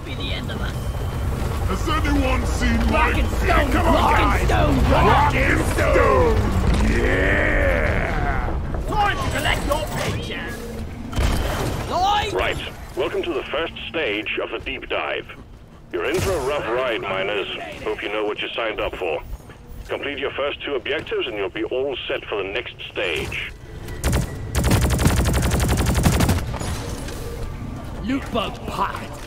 could be the end of us. Has anyone seen Rock my and stone, Come on, rock guys. and stone, rock Rock and stone! Yeah! Time to collect your paycheck. Light! Right. Welcome to the first stage of the deep dive. You're in for a rough ride, miners. Hope you know what you signed up for. Complete your first two objectives and you'll be all set for the next stage. Loot boat pocket.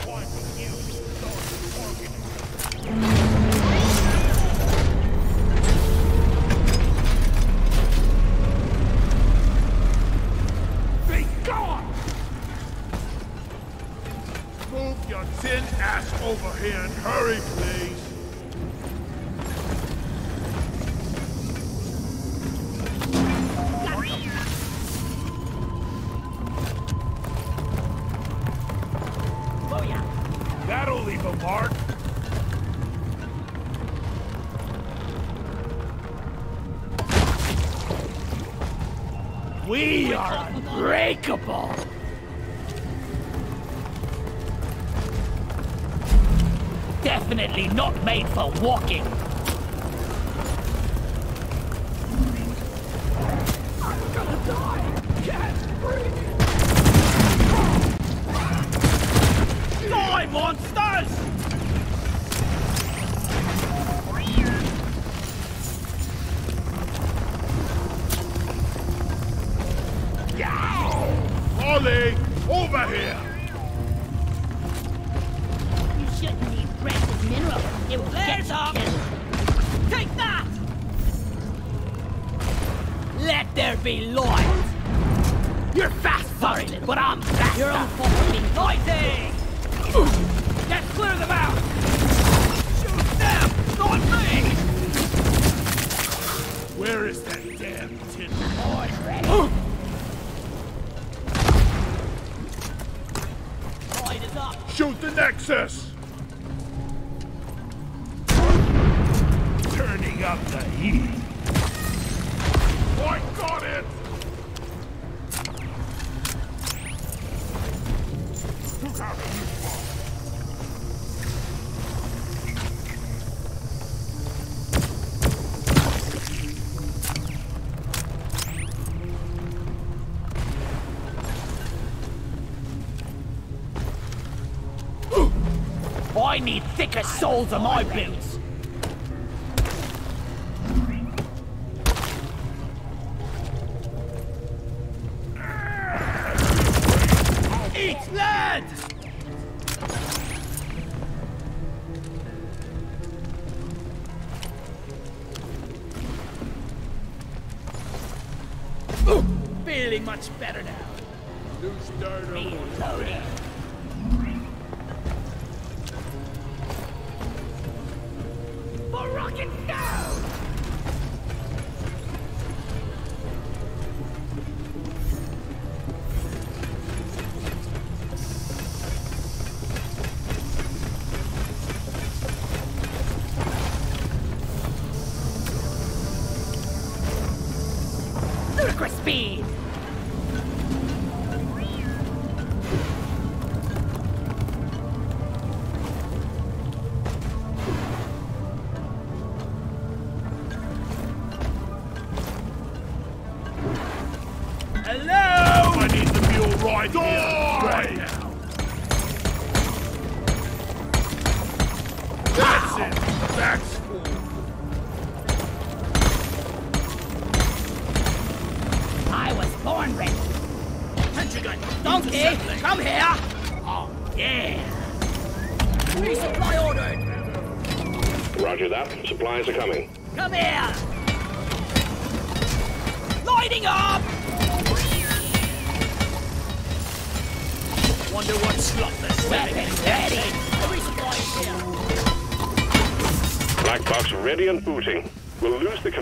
That'll leave a mark. We are unbreakable. Definitely not made for walking. I'm gonna die. Can't breathe. Die, monsters! Ollie, over here! You shouldn't need precious minerals. It will get There's up. killed. Take that! Let there be light! You're fast busted, but I'm faster! Your own fault for being fighting! Get clear of them out! Shoot them, not me! Where is that Nexus! Turning up the heat. I got it! Soles on my boots!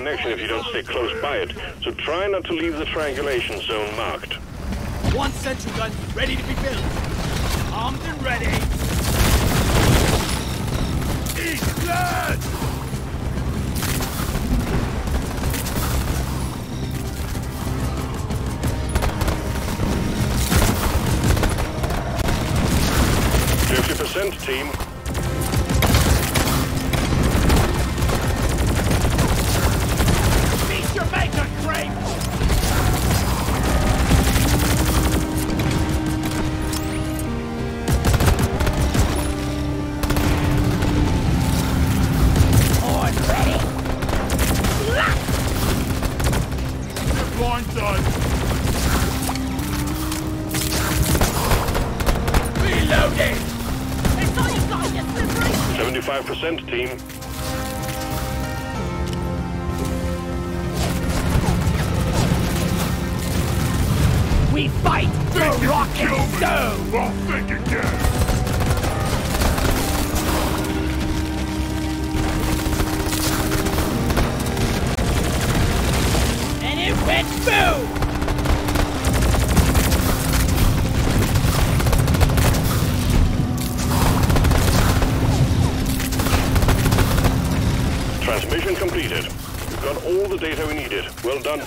Connection if you don't stay close by it, so try not to leave the triangulation zone marked. One sentry gun ready to be built. Armed and ready. Eat blood! 75% team. Team.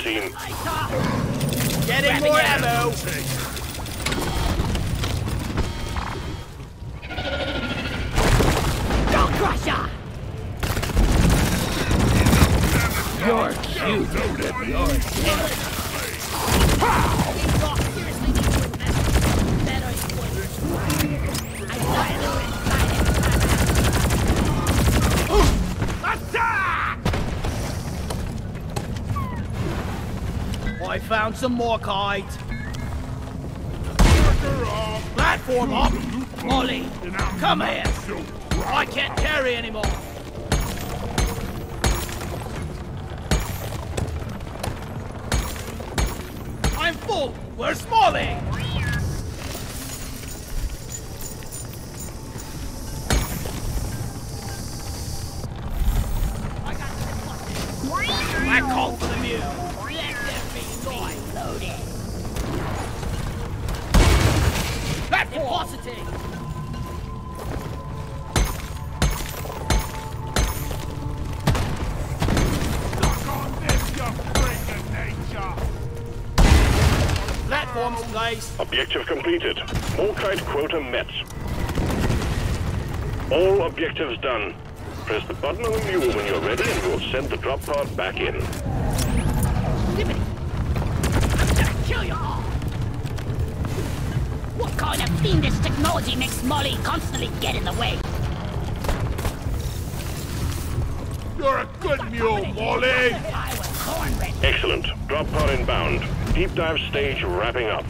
Team. Some more kites. Platform up! Molly, come here! I can't carry anymore! Objective completed. Morkite quota met. All objectives done. Press the button on the mule when you're ready and we'll send the drop pod back in. Liberty. I'm gonna kill you all. What kind of fiendish technology makes Molly constantly get in the way? You're a good mule, Molly! I was born ready. Excellent. Drop pod inbound. Deep dive stage wrapping up.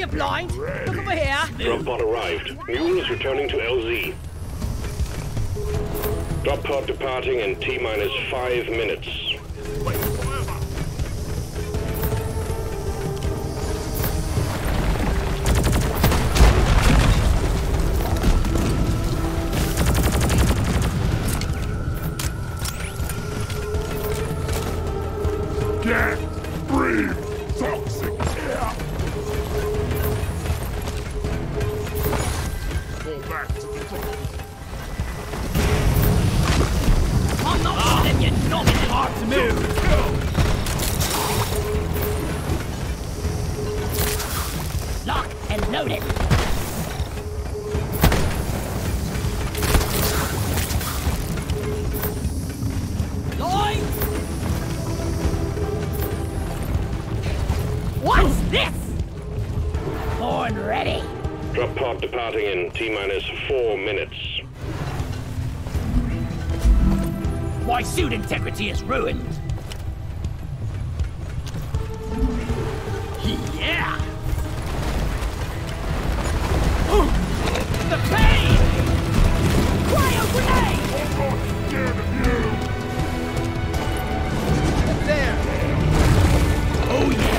You blind? Look over here! Drop pod arrived. Mule is returning to LZ. Drop pod departing in T minus five minutes. Four minutes. My suit integrity is ruined! Yeah! Ooh, the pain! Cryo grenade! I'm not scared of you! There! Oh yeah!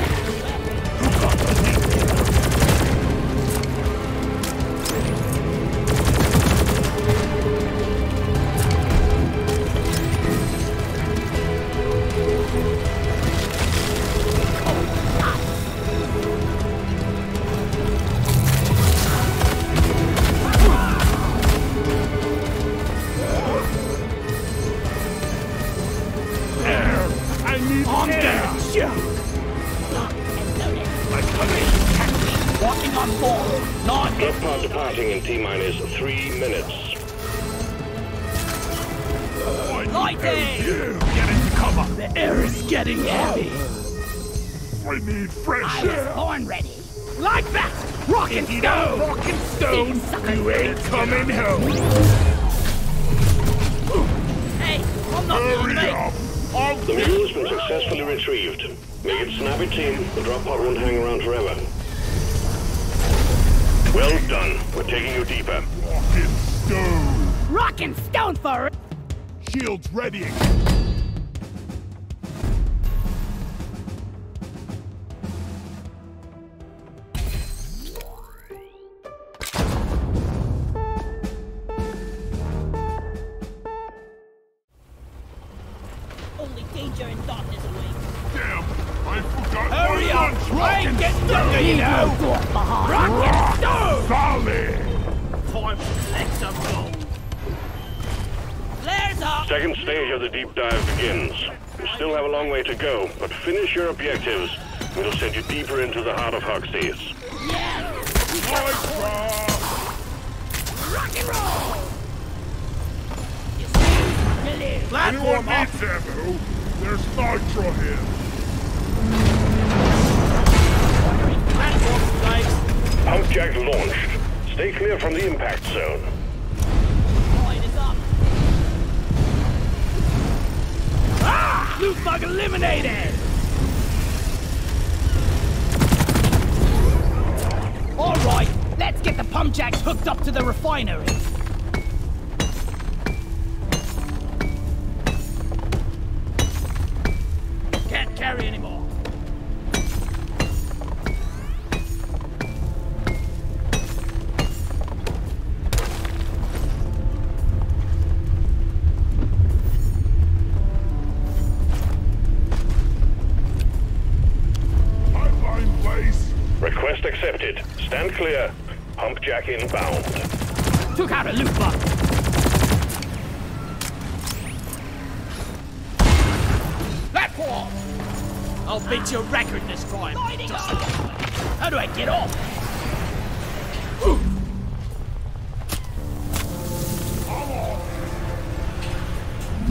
Fresh I was ready. Like that. Rock and stone. Rock and stone. sucker. You ain't coming home. Hey, I'm not Hurry moving. up. I'll The mule has been successfully retrieved. Make it snappy, team. The drop pod won't hang around forever. Well done. We're taking you deeper. Rock and stone. Rock and stone for it. Shields ready. There's Nitra here. Pump launched. Stay clear from the impact zone. Point is up. Ah! Loot bug eliminated. All right, let's get the pump jacks hooked up to the refinery. Can't anymore. Request accepted. Stand clear. Pump jack inbound.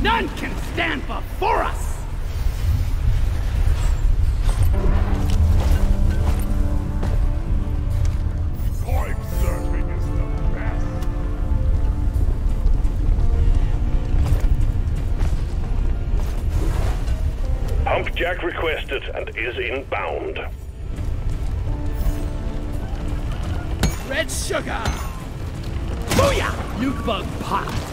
None can stand before us! Pipe surfing is the best. Pump jack requested and is inbound. Red sugar! Booyah! Loot bug pot!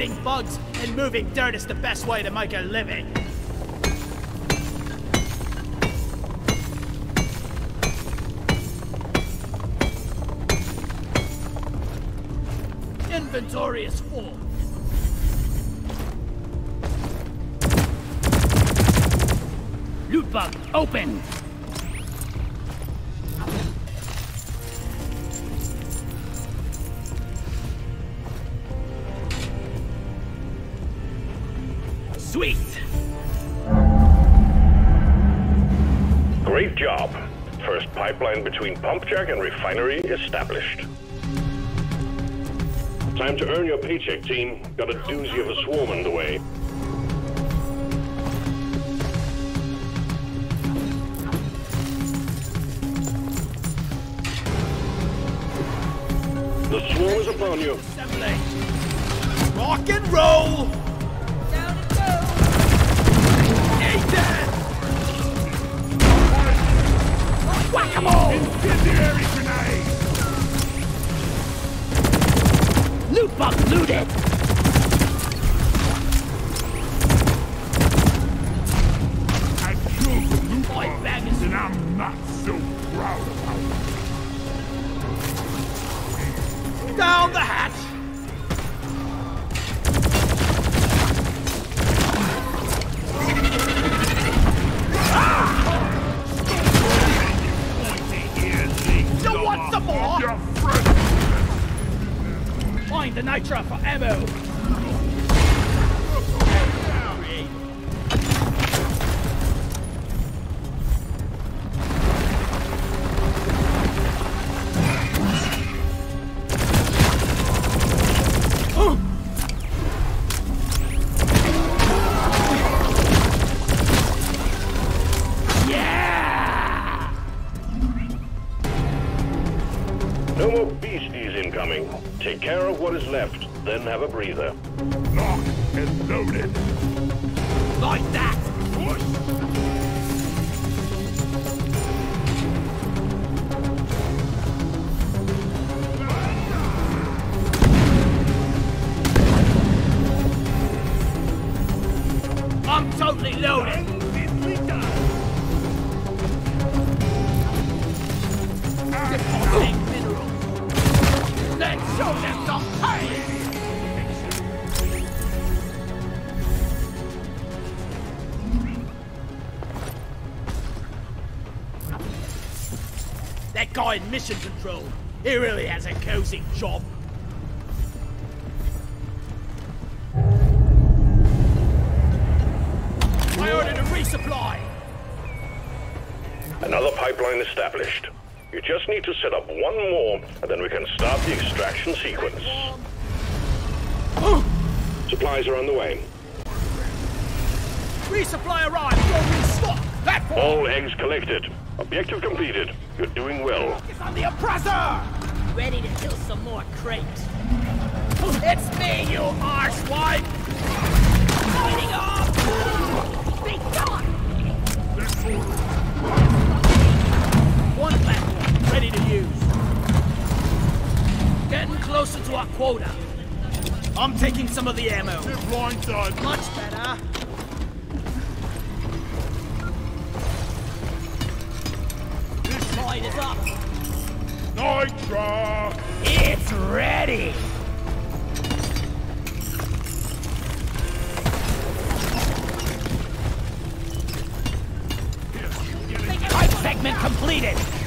Fighting bugs and moving dirt is the best way to make a living. Inventory is full. Loot bug, open! Job. First pipeline between pump jack and refinery established. Time to earn your paycheck, team. Got a doozy of a swarm underway. The way. The swarm is upon you. Rock and roll! Whack-a-mole! Incendiary grenade. Loot bug looted! I killed the loot bug, is- and I'm not so proud about it. Find the nitra for ammo! I'm totally loaded! Depositing minerals! Let's show them some pain! That guy in mission control, he really has a cozy job. Established. You just need to set up one more, and then we can start the extraction sequence. Supplies are on the way. Resupply arrived! Don't restock! That one All eggs collected. Objective completed. You're doing well. is on the oppressor! Ready to kill some more crates. It's me, you arsewipe! Lighting up! Be gone! One platform, ready to use. Getting closer to our quota. I'm taking some of the ammo. Blindside. Much better. This fight is up. Nitra. It's ready! Pipe segment completed!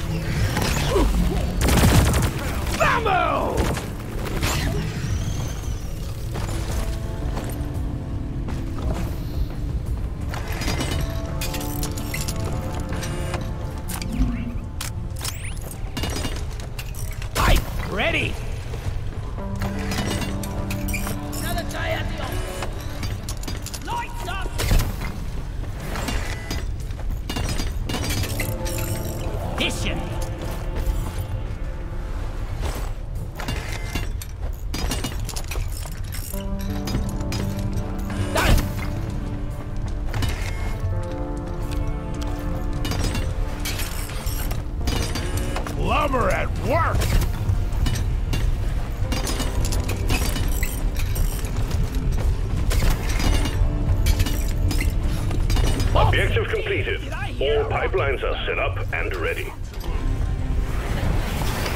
Vamo! Plumber at work. Objective completed. All pipelines are set up and ready.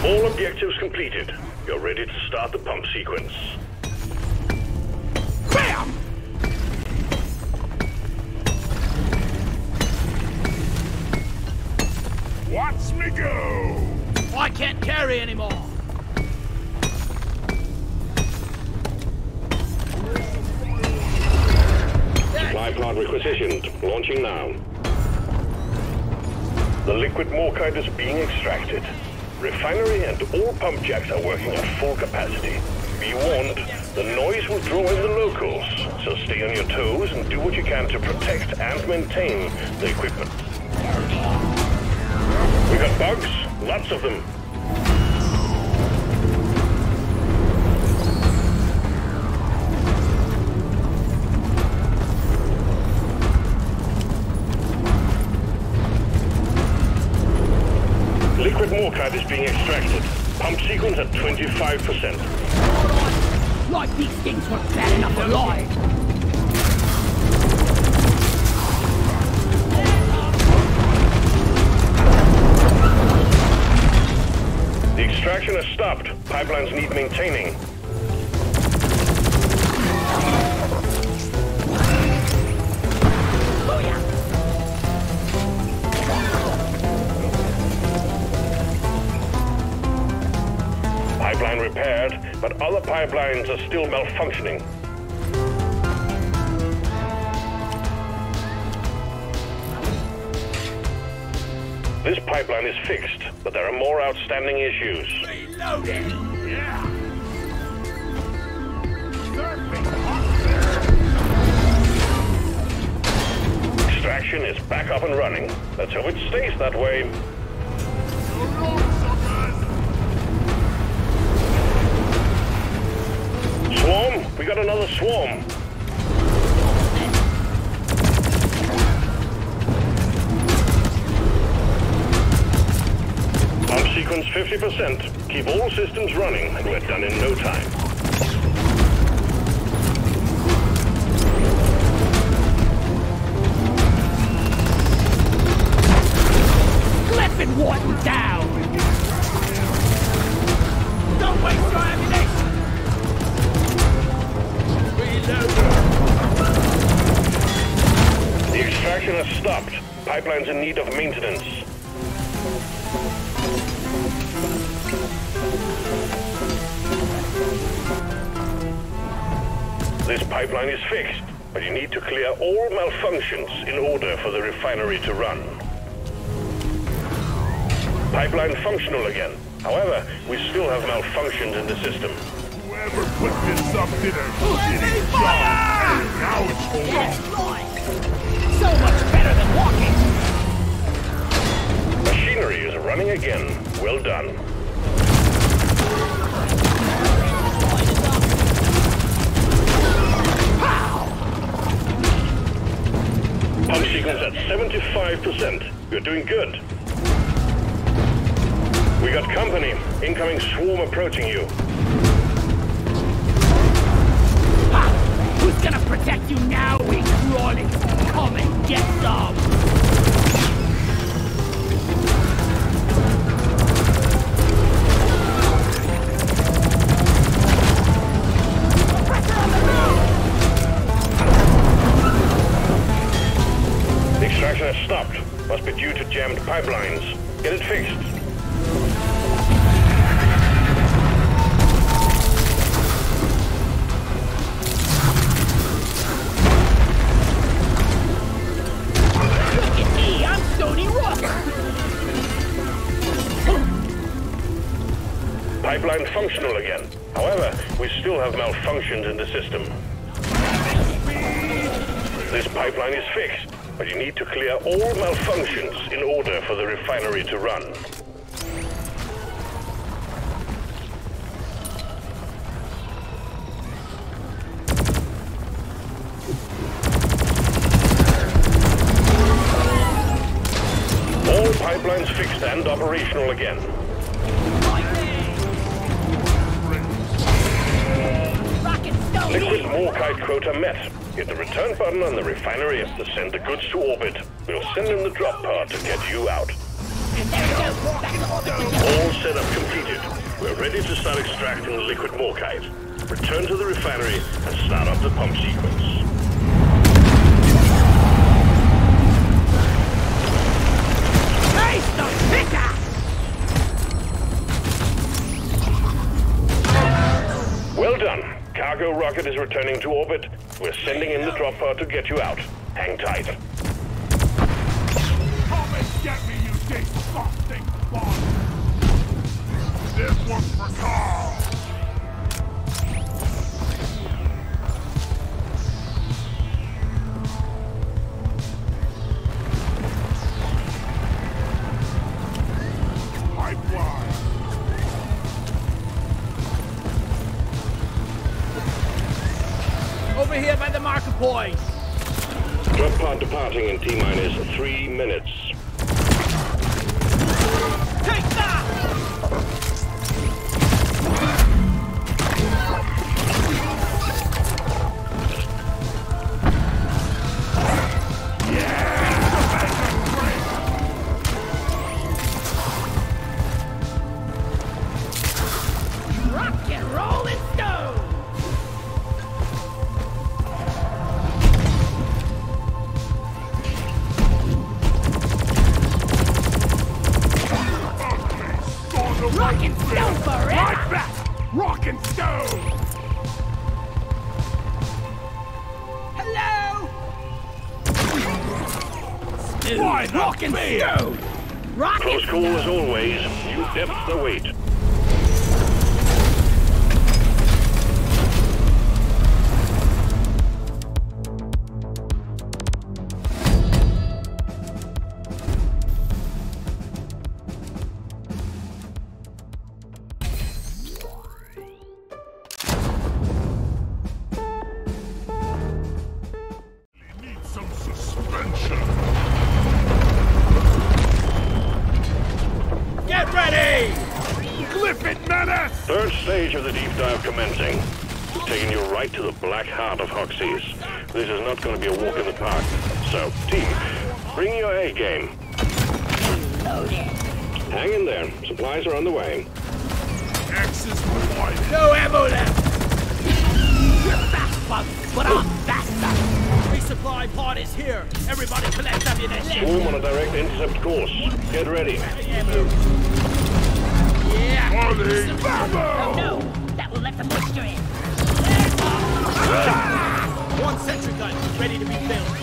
All objectives completed. You're ready to start the pump sequence. Bam! Watch me go. I can't carry anymore! Supply plant requisitioned. Launching now. The liquid morkite is being extracted. Refinery and all pump jacks are working at full capacity. Be warned, the noise will draw in the locals, so stay on your toes and do what you can to protect and maintain the equipment. We got bugs, lots of them. Liquid morkite is being extracted. Pump sequence at 25%. Like these things were bad enough alive! Extraction has stopped. Pipelines need maintaining. pipeline repaired, but other pipelines are still malfunctioning. This pipeline is fixed, but there are more outstanding issues. Reloading! Yeah! Extraction is back up and running. Let's hope it stays that way. Swarm? We got another swarm. 50%. Keep all systems running, and we're done in no time. Wharton down! Don't waste your ammunition! The extraction has stopped. Pipeline's in need of maintenance. Fixed, but you need to clear all malfunctions in order for the refinery to run. Pipeline functional again. However, we still have malfunctions in the system. Whoever put this up did a shitty job! Now it's over! Yes, Lloyd! So much better than walking! Machinery is running again. Well done. Pump sequence at 75%. You're doing good. We got company. Incoming swarm approaching you. Ha! Who's gonna protect you now, wee crawlies? Come and get some! Must be due to jammed pipelines. Get it fixed. Pipeline functional again. However, we still have malfunctions in the system. This pipeline is fixed, but you need to clear all malfunctions in order for the refinery to run. All pipelines fixed and operational again. Liquid Morkite quota met. Hit the return button on the refinery to send the goods to orbit. We'll send in the drop pod to get you out. All setup completed. We're ready to start extracting the liquid Morkite. Return to the refinery and start up the pump sequence. Cargo rocket is returning to orbit. We're sending in the drop pod to get you out. Hang tight. Come and get me, you disgusting! This one's for Carl! Close call as always, you depth the weight. ready to be filled.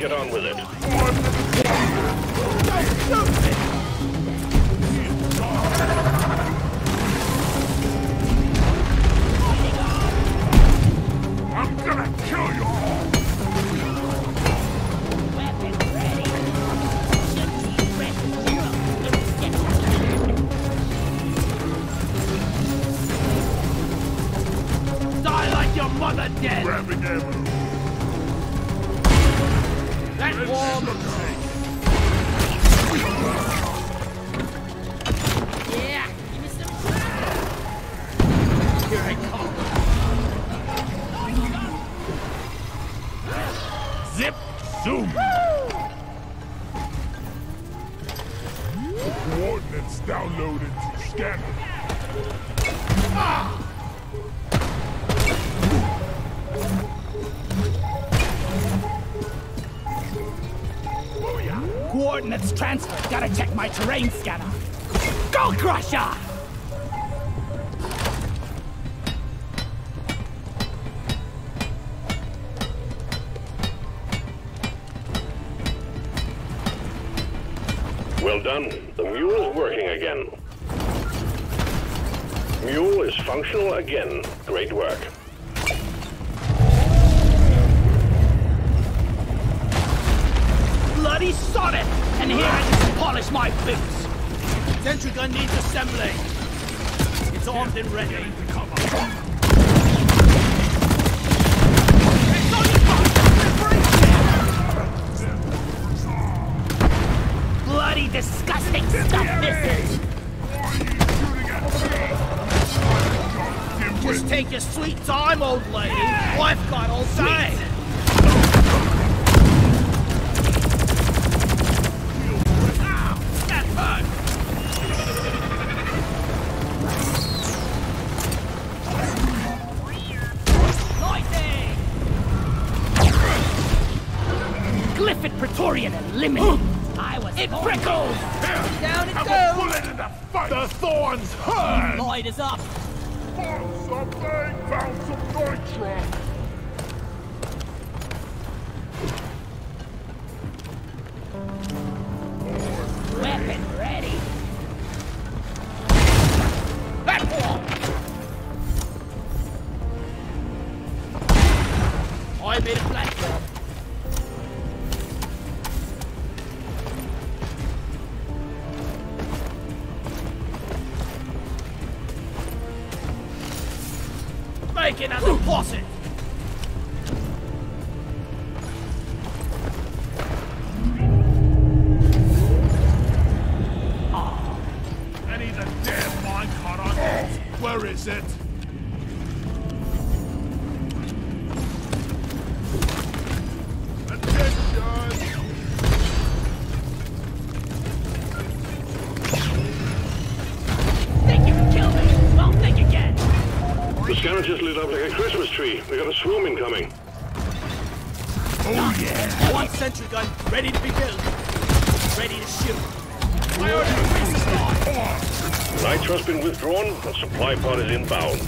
get on with it. coordinates transferred. Gotta check my terrain scanner. Go, Crusher! Well done. The mule is working again. Mule is functional again. Great work. in here and polish my boots. Sentry gun needs assembling. It's armed and ready. Bloody disgusting stuff this is! Just take your sweet time, old lady. I've got all day. Eliminated. I was It prickles! Down it goes! bullet in the face! The thorns hurt! Lloyd is up. Found something! Found some Nitra! The scanner just lit up like a Christmas tree. We got a swarm incoming. Oh yeah! One sentry gun ready to be built. Ready to shoot. Priority resupply. Nitra's been withdrawn, and supply pod is inbound.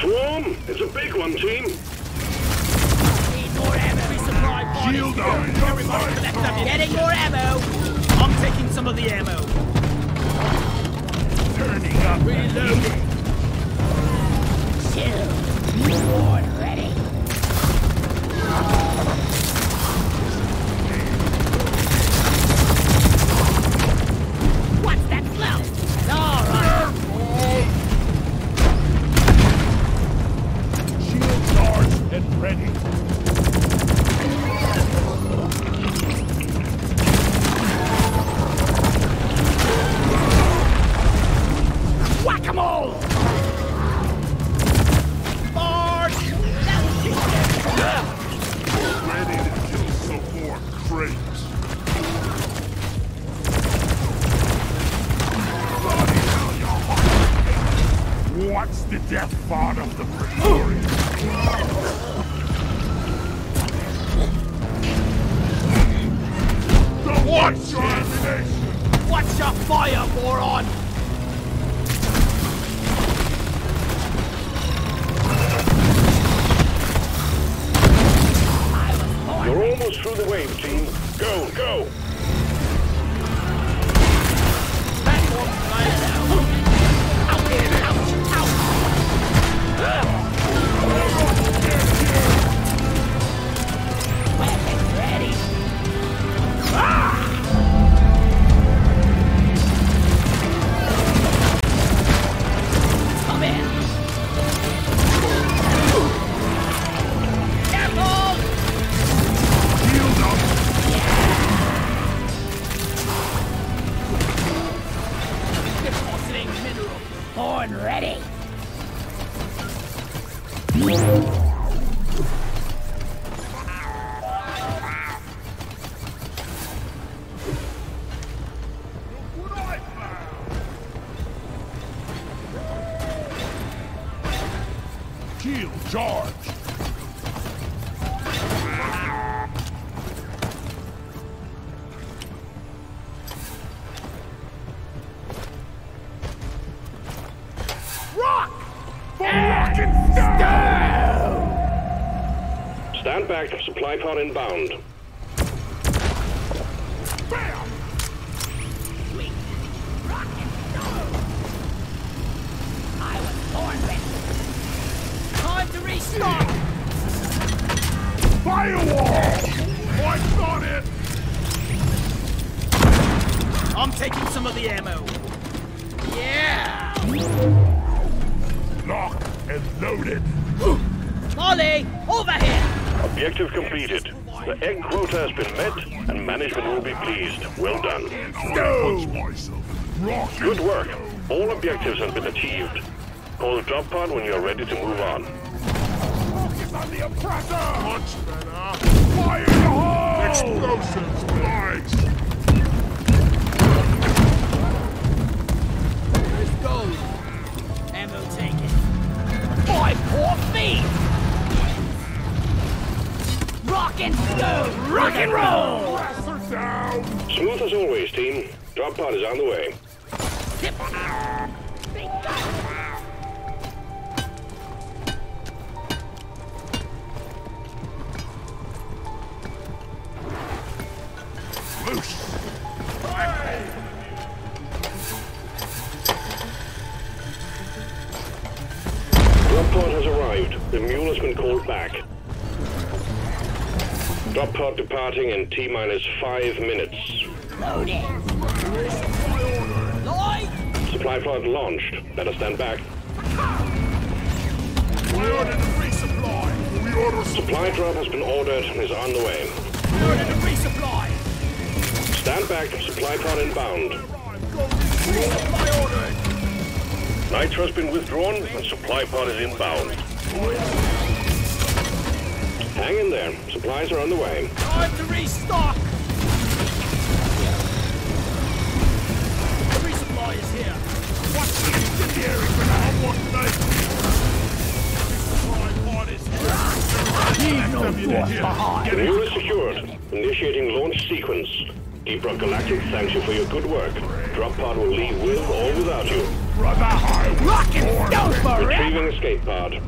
Swarm! It's a big one, team. Need more ammo. Resupply pod is Shield here. up! Everybody collect ammunition. Getting more ammo. I'm taking some of the ammo. Reloading. Shield. Ward supply inbound. Objective completed. The egg quota has been met, and management will be pleased. Well done. Punch myself! Rock and Good work. All objectives have been achieved. Call the drop pod when you're ready to move on. Focus on the oppressor! Much better! Fire in the hole! Explosives, guys! There's gold. Ammo taken. five poor feet! Rock and stone! Rock and roll! Smooth as always, team. Drop pod is on the way. Loose! Drop pod has arrived. The mule has been called back. Drop pod departing in T minus five minutes. Loaded! Supply! Supply pod launched. Better stand back. We ordered a resupply! We order Supply drop has been ordered and is on the way. We ordered a resupply! Stand back. Supply pod inbound. Go resupply ordered! Nitra has been withdrawn and supply pod is inbound. Hang in there. Supplies are on the way. Time to restock! The resupply is here! Watch the incendiary grenade! What pod is here! Leave no force The behind! mule is secured. Initiating launch sequence. Deep Rock Galactic thanks you for your good work. Drop pod will leave with or without you. Brother Highway! Rock and stone for! Retrieving escape pod.